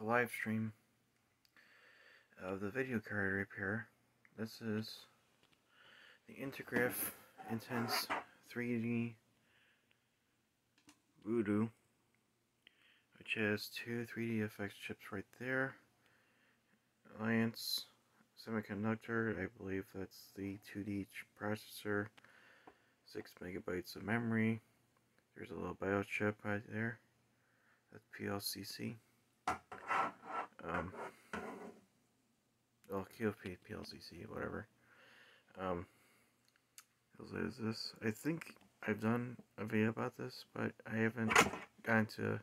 a live stream of the video card repair. This is the Intergraph Intense 3D Voodoo, which has two 3DFX chips right there. Alliance Semiconductor, I believe that's the 2D processor, 6 megabytes of memory. There's a little BIOS chip right there. That's PLCC. Um, well, QFP, PLCC, whatever. Um, is this? I think I've done a video about this, but I haven't gotten to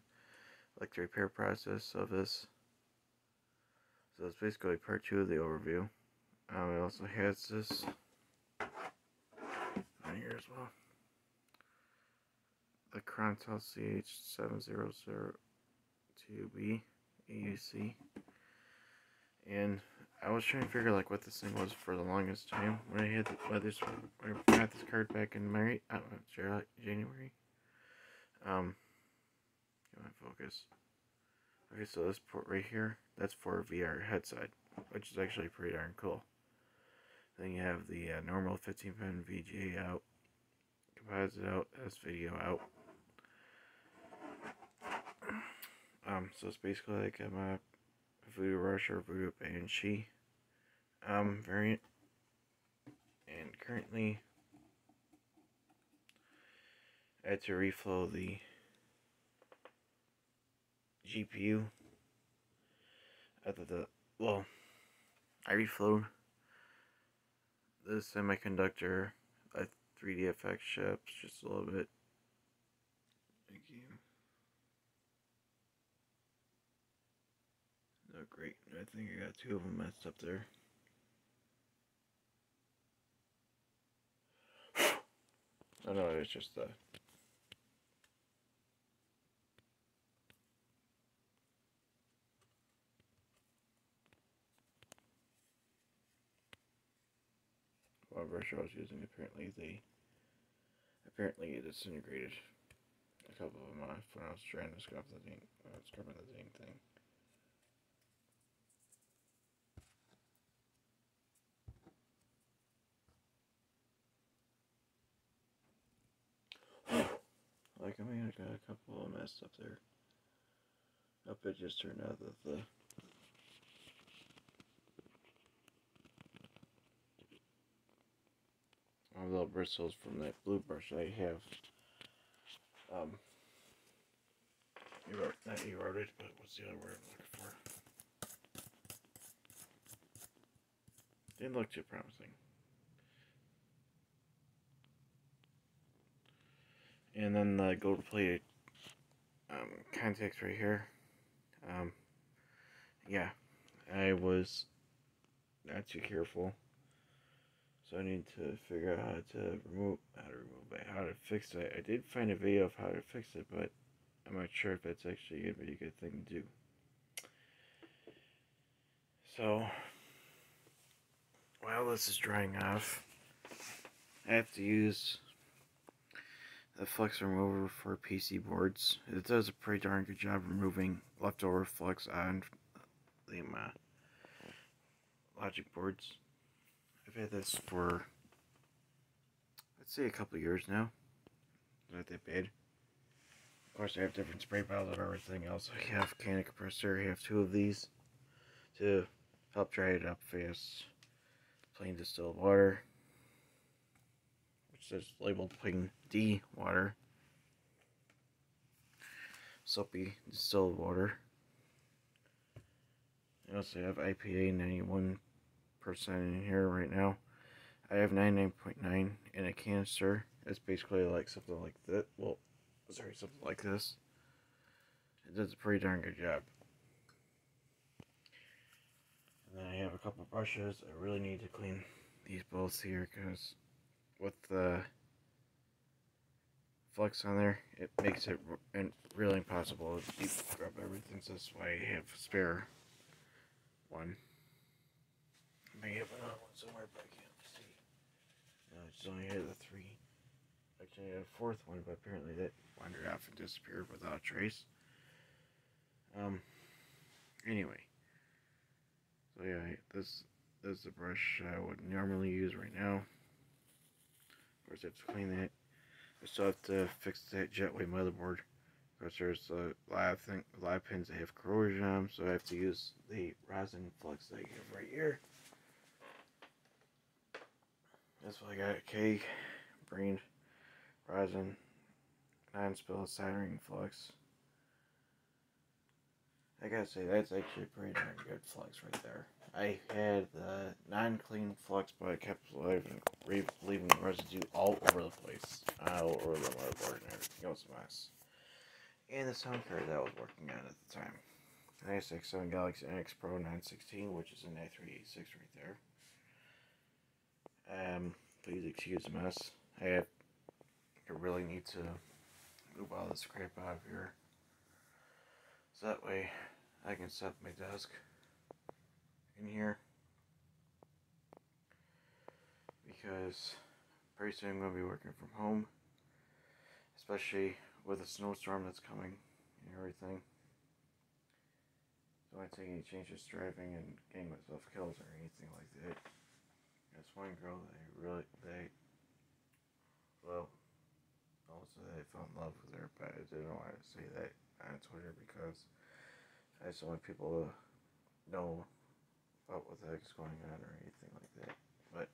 like the repair process of this. So it's basically part two of the overview. Um, it also has this here as well. The Chrontel CH7002B AUC. And I was trying to figure like what this thing was for the longest time when I had the, when this I got this card back in May, uh, January. Um, get my focus. Okay, so this port right here, that's for VR headset, which is actually pretty darn cool. Then you have the uh, normal 15 pin VGA out, composite out, S video out. Um, so it's basically like a, Voodoo Rush or Voodoo Banshee um, variant. And currently, I had to reflow the GPU. At the, the well, I reflowed the semiconductor, a 3DFX chips just a little bit. Thank you. Oh, great. I think I got two of them messed up there. oh no, it's just the. What brush I was using apparently they apparently it disintegrated a couple of them off when I was trying to scrub the ding uh, scrubbing the ding thing. Like I mean I got a couple of messed up there. Up it just turned out that the little bristles from that blue brush I have. Um, erode, not eroded, but what's the other word I'm looking for? Didn't look too promising. And then the gold plated um, contacts right here. Um, yeah, I was not too careful. So I need to figure out how to remove, how to remove it, how to fix it. I did find a video of how to fix it, but I'm not sure if that's actually going to be a good thing to do. So, while this is drying off, I have to use the flux remover for PC boards. It does a pretty darn good job removing leftover flux on the uh, logic boards. I've had this for, let's say, a couple years now. Not that bad. Of course, I have different spray bottles and everything else. I have a can of compressor. I have two of these to help dry it up fast. Plain distilled water, which says labeled plain D water. Soapy distilled water. I also have IPA 91 percent in here right now. I have 99.9 in a canister. It's basically like something like that. Well, sorry, something like this. It does a pretty darn good job. And then I have a couple brushes. I really need to clean these both here because with the flux on there, it makes it really impossible to scrub everything. So that's why I have a spare one I may have another one somewhere, but I can't see. No, it's only had the three. Actually, I had a fourth one, but apparently that wandered off and disappeared without a trace. Um, Anyway. So yeah, this, this is the brush I would normally use right now. Of course, I have to clean that. I still have to fix that Jetway motherboard. Because there's a lot of, thing, a lot of pins that have corrosion on them, so I have to use the rosin flux that I have right here. That's what I got. K, brain, rosin, non-spill soldering flux. I gotta say, that's actually a pretty darn good flux right there. I had the non-clean flux, but I kept leaving, residue all over the place. All over the motherboard and everything. It was a mess. And the sound card that I was working on at the time. Nice X7 Galaxy NX Pro 916, which is an A386 right there. Um, please excuse the mess. I have, I really need to move all this crap out of here. So that way I can set my desk in here. Because pretty soon I'm going to be working from home. Especially with a snowstorm that's coming and everything. So I take any changes driving and getting myself killed or anything like that. There's one girl that I really, they, well, also they fell in love with her, but I didn't want to say that on Twitter because I just want people to know about what the heck's going on or anything like that. But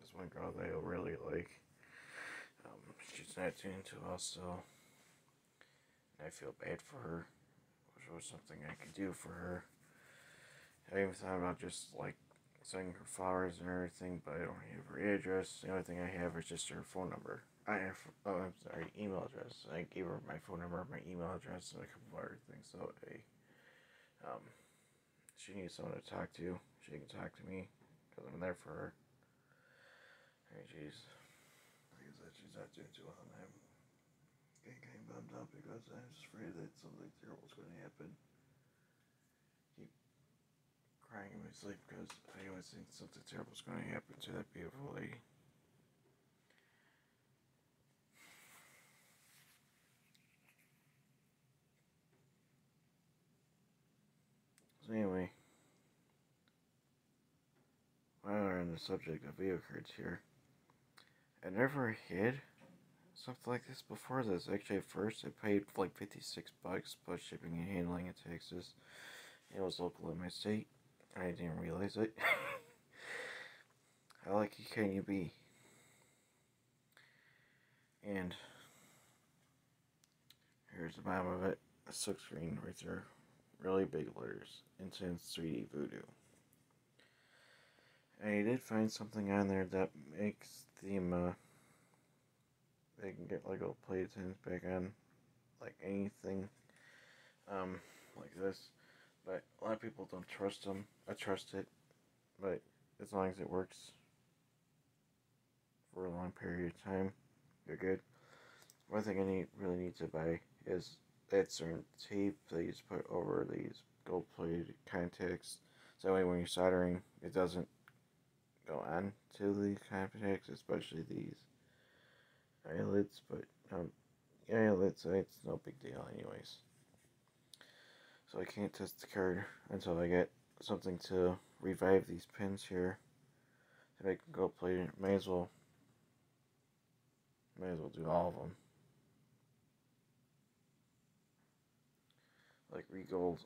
this one girl they really like. Um, she's not tuned to us, so I feel bad for her, which was something I could do for her. I even thought about just like sending her flowers and everything, but I don't have her address. The only thing I have is just her phone number. I have, oh, I'm sorry, email address. I gave her my phone number, my email address, and a couple other things. So, hey, um, she needs someone to talk to. She can talk to me because I'm there for her. Hey, jeez. I she's not doing too well, and I'm getting kind of bummed out because I'm just afraid that something terrible is going to happen. Keep crying in my sleep because I always think something terrible is going to happen to that beautiful lady. So anyway, while we're on the subject of video cards here, I never had something like this before this. Actually, at first I paid like 56 bucks plus shipping and handling in Texas. It was local in my state. I didn't realize it. How lucky can you be? And here's the bottom of it. A silk screen right there really big letters, Intense 3D Voodoo. I did find something on there that makes the, uh, they can get Lego playtins back on, like anything, um, like this. But a lot of people don't trust them. I trust it, but as long as it works for a long period of time, you're good. One thing I need really need to buy is that certain tape that you put over these gold plated contacts. So that way when you're soldering, it doesn't go on to the contacts, especially these eyelets. But um, eyelets, it's no big deal anyways. So I can't test the card until I get something to revive these pins here. To make them gold plated, may as well, may as well do all of them. Like regold.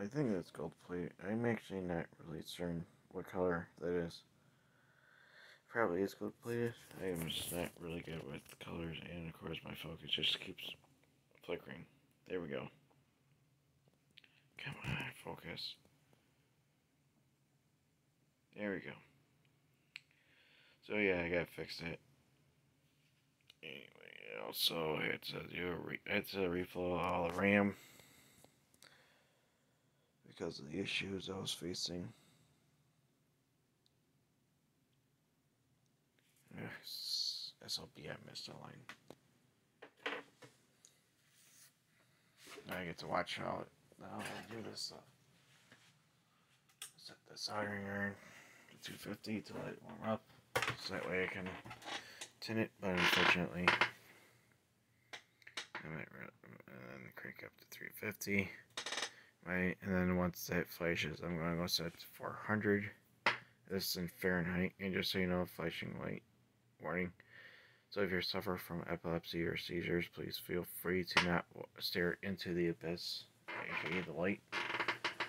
I think that's gold plate. I'm actually not really certain what color that is. Probably is gold plated. I am just not really good with colors, and of course my focus just keeps flickering. There we go. Come on, focus. There we go. So yeah, I gotta fix it. Anyway also do a re had to refill all the RAM because of the issues I was facing. SLB, I missed a line. Now I get to watch how how I do this stuff. Set the soldering iron to 250 to let it warm up, so that way I can tin it. But unfortunately, comment and then crank up to 350. Right, and then once that flashes, I'm going to go set to 400. This is in Fahrenheit, and just so you know, flashing light warning. So if you suffer from epilepsy or seizures, please feel free to not stare into the abyss. I need the light.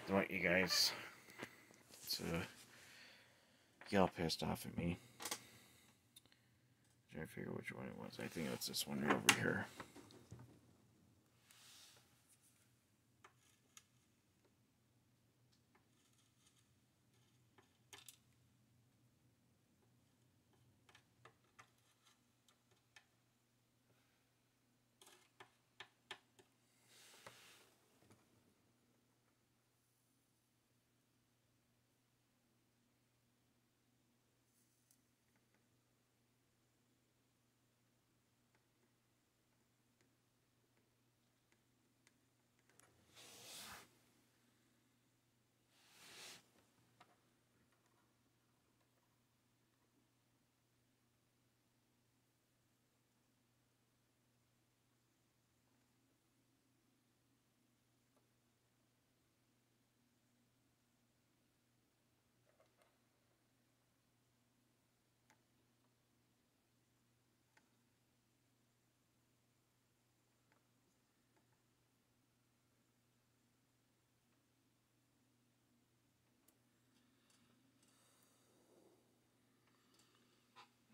Don't want you guys to get all pissed off at me. I'm Trying to figure which one it was. I think it's this one right over here.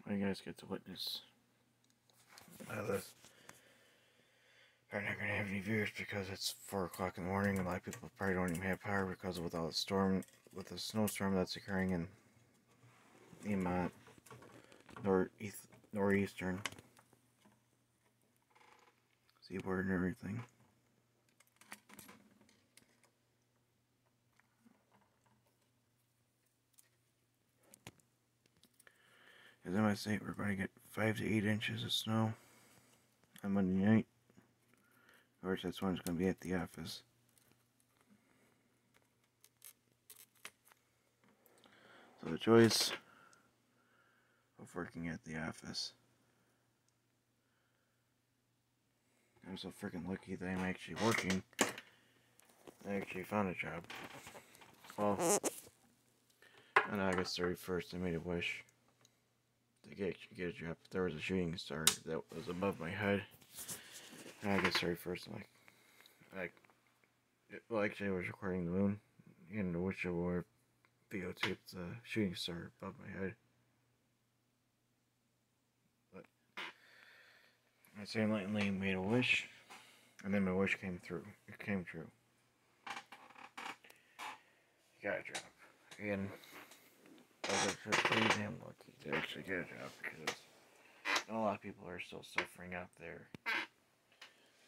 You guys get to witness uh, this. Probably not gonna have any viewers because it's four o'clock in the morning. A lot of people probably don't even have power because of with all the storm, with the snowstorm that's occurring in the northeast, northeastern seaboard and everything. As I might say, we're going to get 5 to 8 inches of snow on Monday night. Of course, that's when it's going to be at the office. So the choice of working at the office. I'm so freaking lucky that I'm actually working. I actually found a job. Well, on August 31st, I made a wish to get, a job. There was a shooting star that was above my head. And I get started first. Like, like, well, actually, I was recording the moon, and the I wore videotaped the shooting star above my head. But I silently made a wish, and then my wish came through. It came true. got a job, and was pretty damn lucky to actually get a job because a lot of people are still suffering out there,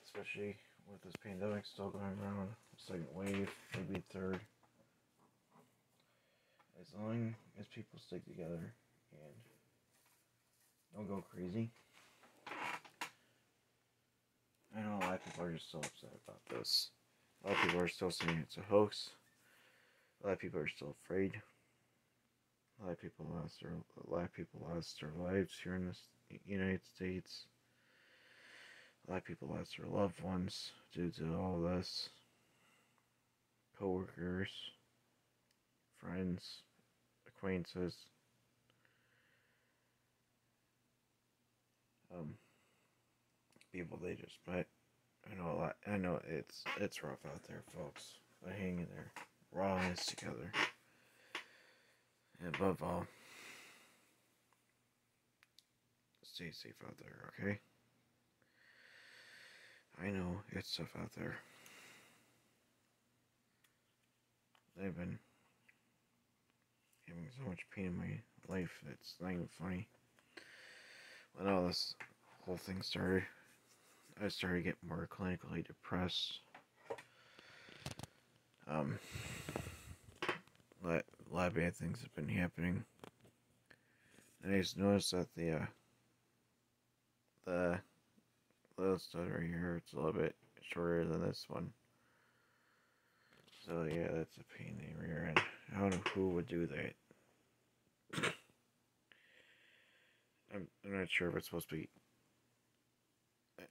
especially with this pandemic still going around, second wave, maybe third. As long as people stick together and don't go crazy. I know a lot of people are just so upset about this. A lot of people are still saying it's a hoax. A lot of people are still afraid. A lot of people lost their a lot of people lost their lives here in the United States. A lot of people lost their loved ones due to all this. Coworkers, friends, acquaintances. Um, people they just met. I know a lot. I know it's it's rough out there, folks. But hang in there. We're all in this together. Above all, stay safe out there, okay? I know it's tough out there. I've been having so much pain in my life it's not even funny. When all this whole thing started, I started getting more clinically depressed. Um, let a lot of bad things have been happening. And I just noticed that the uh, the little stud right here, it's a little bit shorter than this one. So yeah, that's a pain in the rear end. I don't know who would do that. I'm, I'm not sure if it's supposed to be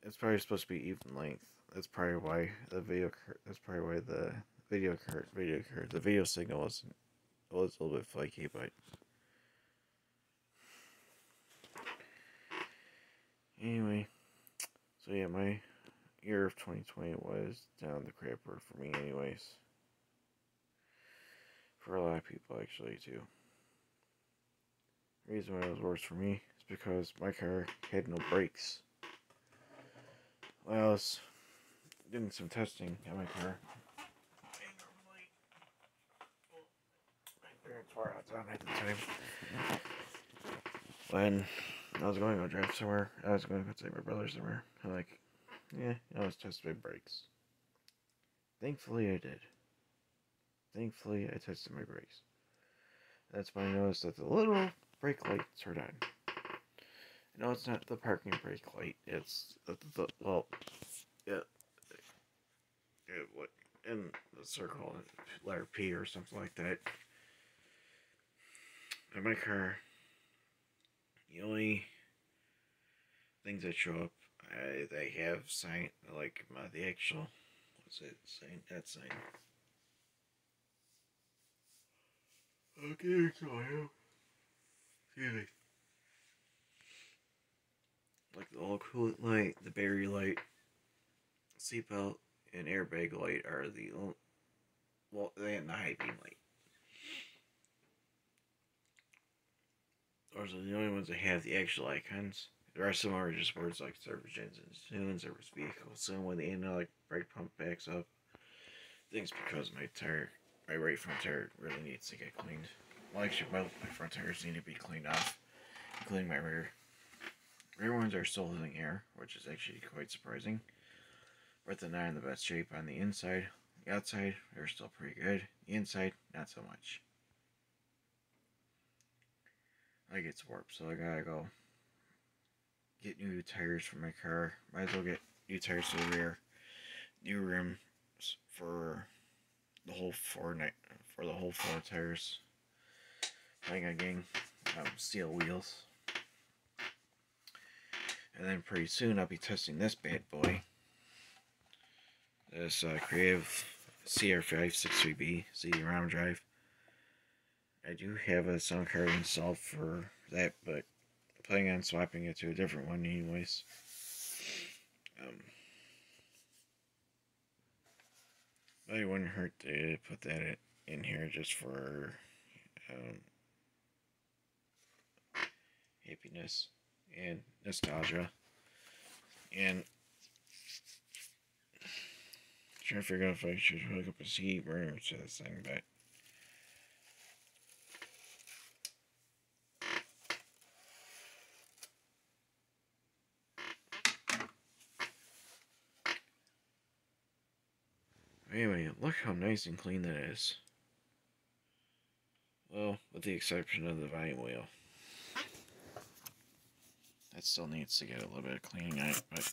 it's probably supposed to be even length. That's probably why the video. That's probably why the video card, video card, the video signal wasn't was a little bit flaky, but anyway. So yeah, my year of 2020 was down the crapper for me, anyways. For a lot of people, actually, too. The reason why it was worse for me is because my car had no brakes. Well, I was doing some testing on my car. My at the time. When I was going to drive somewhere, I was going to go take my brother somewhere. I'm like, yeah, I was testing my brakes. Thankfully, I did. Thankfully, I tested my brakes. That's when I noticed that the little brake lights are on. No, it's not the parking brake light. It's the, the well, yeah, yeah, what in the circle, letter P or something like that. In my car, the only things that show up, uh, they have sign like uh, the actual, what's it sign? That sign. Okay, so I have. Excuse me like the all coolant light, the battery light, seatbelt, and airbag light are the well, and the high beam light. Those are the only ones that have the actual icons. The rest of them are just words like service engines, soon service vehicles. So when the analog brake pump backs up, things because my tire, my right front tire really needs to get cleaned. Well, actually, both my front tires need to be cleaned off, including my rear. Rear ones are still losing air, which is actually quite surprising. But they're not in the best shape on the inside. The outside, they're still pretty good. The inside, not so much. I get warped, so I gotta go get new tires for my car. Might as well get new tires for the rear, new rims for the whole four night for the whole four tires. I got getting um, steel wheels. And then pretty soon I'll be testing this bad boy. This uh, Creative CR563B CD-ROM drive. I do have a sound card installed for that, but I'm planning on swapping it to a different one anyways. Um, but it wouldn't hurt to put that in here just for um, happiness and nostalgia. And trying to figure out if I should hook up a CD burner to this thing, but Anyway, look how nice and clean that is. Well, with the exception of the volume wheel. That still needs to get a little bit of cleaning out, but...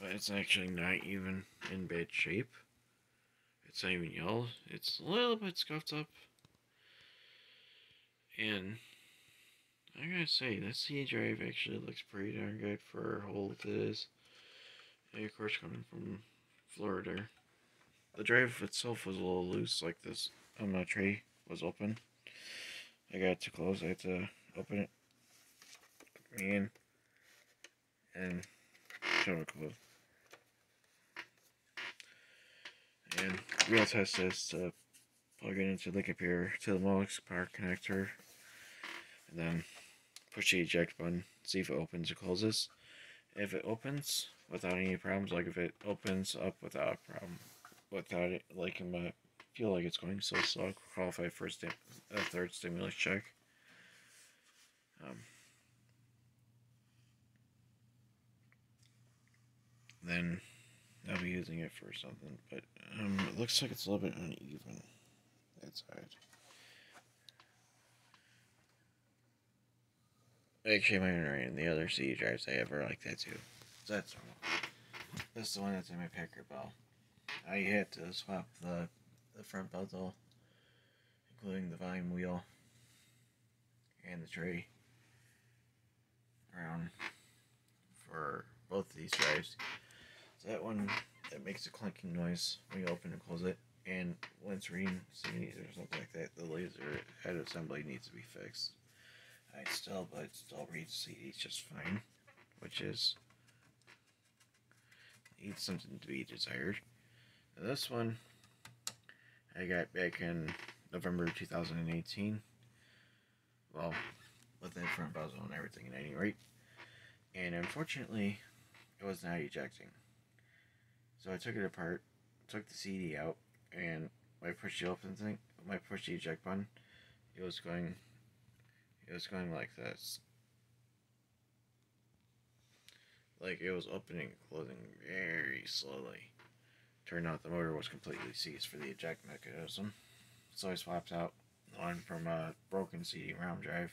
But it's actually not even in bad shape. It's not even yellow. It's a little bit scuffed up. And I gotta say, that C drive actually looks pretty darn good for how old it is. And of course, coming from Florida. The drive itself was a little loose, like this um, the tray was open. I got it to close, I had to open it. In and show it close. And real test this to plug it into the computer to the Molex power connector and then push the eject button, see if it opens or closes. If it opens without any problems, like if it opens up without a problem, without it, like I'm feel like it's going so slow, qualify for a, a third stimulus check. Um, then I'll be using it for something, but um, it looks like it's a little bit uneven, that side. Actually, my right, and the other C drives I have like that too. So that's is the one that's in my Packard Bell. I had to swap the the front bezel, including the volume wheel and the tray around for both of these drives. That one that makes a clinking noise when you open and close it, and it's reading CDs or something like that, the laser head assembly needs to be fixed. I still, but it still reads CDs just fine, which is needs something to be desired. Now this one I got back in November 2018. Well, with that front bezel and everything at any rate. And unfortunately, it was not ejecting. So I took it apart, took the CD out, and I pushed the open thing, when I pushed the eject button, it was going, it was going like this. Like it was opening and closing very slowly. Turned out the motor was completely seized for the eject mechanism. So I swapped out one from a broken CD-ROM drive,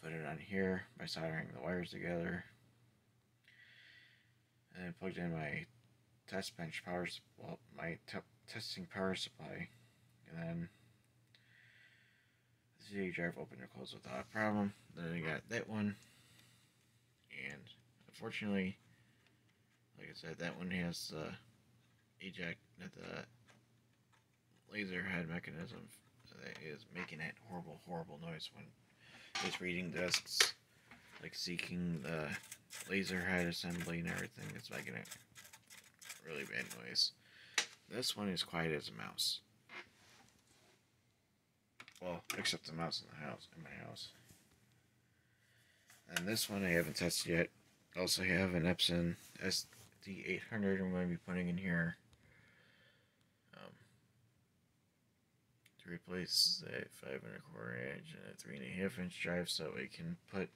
put it on here by soldering the wires together, and then plugged in my test bench power, well, my testing power supply, and then the CD drive open and closed without a problem. Then I got that one, and unfortunately, like I said, that one has the eject, the laser head mechanism that is making that horrible, horrible noise when it's reading discs, like seeking the laser head assembly and everything. It's making it really bad noise. This one is quiet as a mouse. Well, except the mouse in the house, in my house. And this one I haven't tested yet. Also have an Epson SD800 I'm going to be putting in here. Um, to replace a five and a quarter inch and a three and a half inch drive so we can put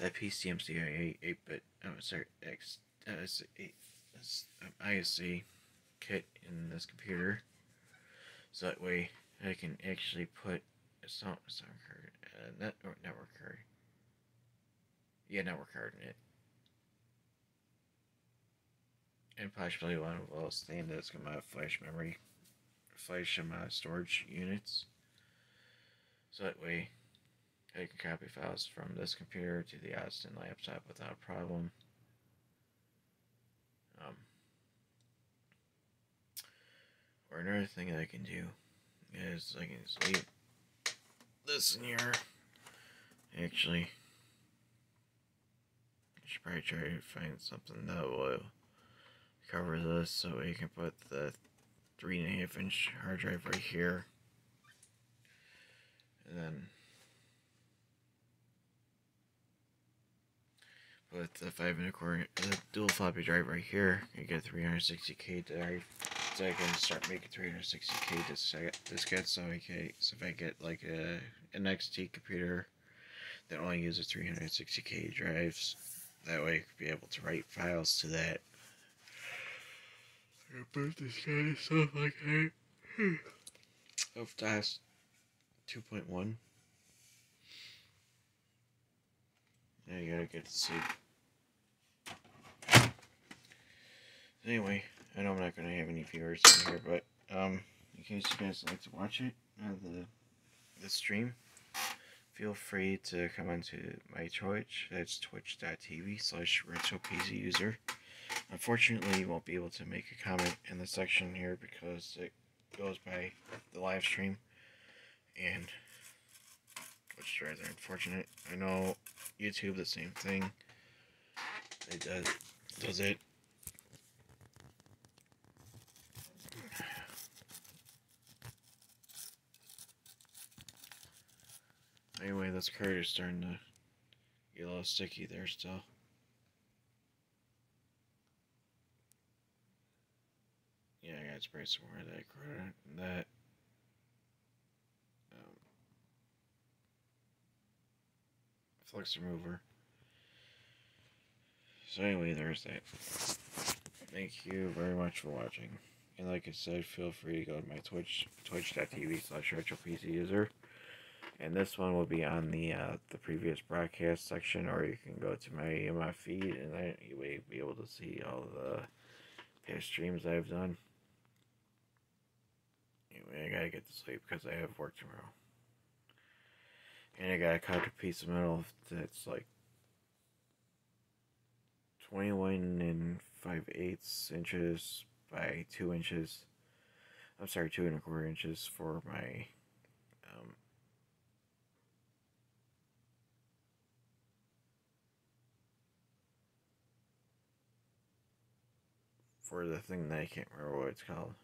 that PCMCIA 8-bit, oh sorry, X, uh, 8, ISC kit in this computer. So that way I can actually put a sound, sound card, uh, net, or network card. Yeah, network card in it. And possibly one of those stand that's to have flash memory, flash and uh, storage units. So that way I can copy files from this computer to the Austin laptop without a problem. Or another thing that I can do is I can just leave this in here. Actually, I should probably try to find something that will cover this so we can put the three and a half inch hard drive right here. And then put the five and a quarter the dual floppy drive right here. You get 360k drive. So I can start making 360k diskettes so I can so if I get like a an XT computer that only uses 360k drives, that way I could be able to write files to that about this kind of stuff like that. Hmm. of DOS 2.1. Now you gotta get to sleep. Anyway, I know I'm not gonna have any viewers in here, but um, in case you guys like to watch it, uh, the the stream, feel free to come onto my Twitch. That's twitch.tv slash retropcuser. Unfortunately, you won't be able to make a comment in the section here because it goes by the live stream, and which is rather unfortunate. I know YouTube the same thing. It does does it. Anyway, this card is starting to get a little sticky there still. Yeah, I gotta spray some more of that credit. That. Um, flux remover. So anyway, there's that. Thank you very much for watching. And like I said, feel free to go to my Twitch, twitch.tv slash user. And this one will be on the uh, the previous broadcast section, or you can go to my my feed, and I, you will be able to see all the past streams I've done. Anyway, I gotta get to sleep because I have work tomorrow. And I gotta cut a piece of metal that's like 21 and 5 eighths inches by 2 inches. I'm sorry, 2 and a quarter inches for my um, for the thing that I can't remember what it's called.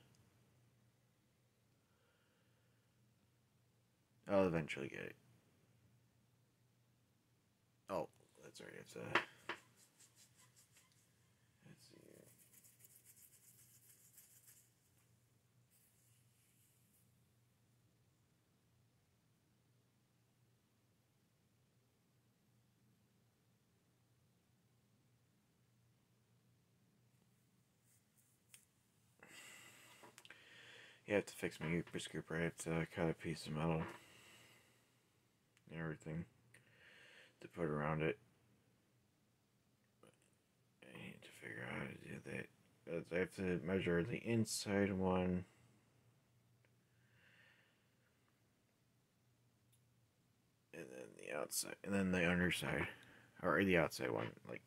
I'll eventually get it. Oh, that's right. It's a. Uh, let's see. You have to fix my Uber scooper. I have to cut a piece of metal and everything to put around it. I need to figure out how to do that. I have to measure the inside one. And then the outside, and then the underside, or the outside one, like.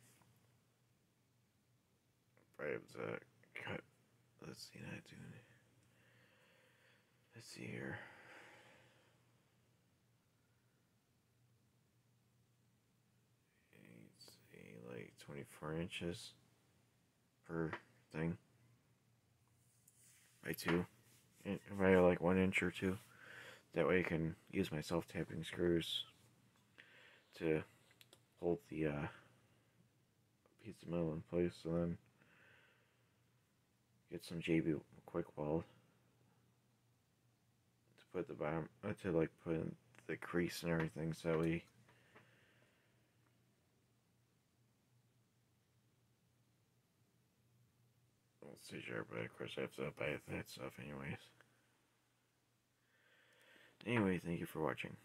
I have to cut. Let's see to do it. Let's see here. like 24 inches per thing by two and by like one inch or two that way I can use my self-tapping screws to hold the uh, piece of metal in place and then get some JB quick weld put the bottom to like put in the crease and everything so we sure, but of course I have to buy that stuff anyways. Anyway, thank you for watching.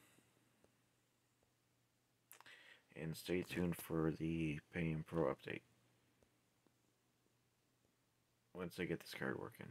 And stay tuned for the Pentium Pro update. Once I get this card working.